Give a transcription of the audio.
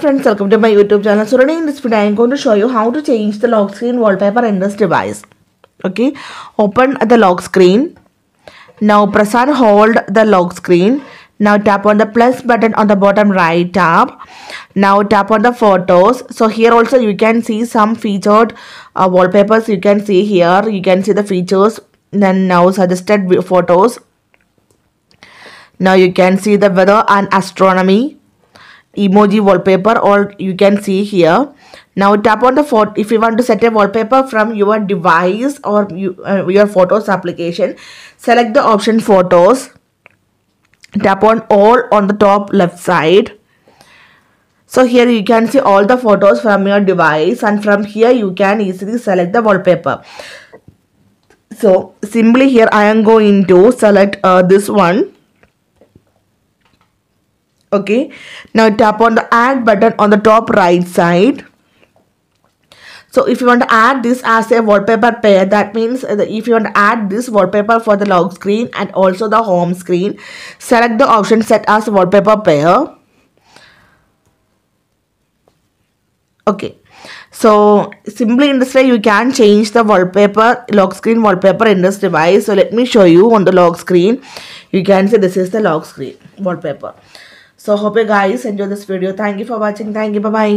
friends welcome to my youtube channel. So today in this video i am going to show you how to change the lock screen wallpaper in this device. Okay? Open the lock screen. Now press and hold the lock screen. Now tap on the plus button on the bottom right tab. Now tap on the photos. So here also you can see some featured uh, wallpapers. You can see here. You can see the features. Then now suggested photos. Now you can see the weather and astronomy emoji wallpaper or you can see here. Now tap on the photo if you want to set a wallpaper from your device or you, uh, your photos application select the option photos. Tap on all on the top left side. So here you can see all the photos from your device and from here you can easily select the wallpaper. So simply here i am going to select uh, this one okay. Now tap on the add button on the top right side. So if you want to add this as a wallpaper pair that means if you want to add this wallpaper for the lock screen and also the home screen select the option set as wallpaper pair. Okay. So simply in this way you can change the wallpaper lock screen wallpaper in this device. So let me show you on the lock screen. You can see this is the lock screen wallpaper so hope you guys enjoy this video. Thank you for watching. Thank you. Bye bye